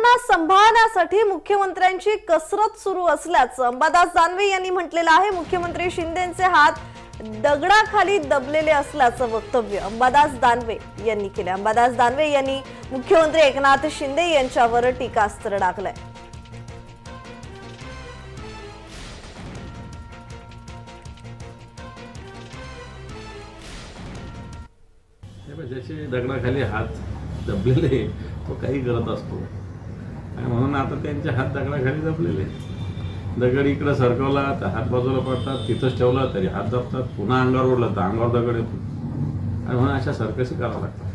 आमदारांना सांभाळण्यासाठी मुख्यमंत्र्यांची कसरत सुरू असल्याचं अंबादास दानवे यांनी म्हटलेलं आहे. मुख्यमंत्री शिंदेचे हात दगडाखाली दबलेले असल्याचं वक्तव्य अंबादास दानवे यांनी केलं अंबादास दानवे यांनी मुख्यमंत्री एकनाथ शिंदे यांच्यावर टीकास्त्र टाकलंय ज्याचे दगडाखाली हात दबलेले तो काही करत असतो. आता त्यांचे हात दगडाखाली जपलेले दगड इकडं सरकवला तर हात बाजूला पडतात तिथंच ठेवला तरी हात जपतात पुन्हा अंगावर ओढला तर अंगावर दगड येतो. आणि म्हणून अशा सरकशी करावं लागतात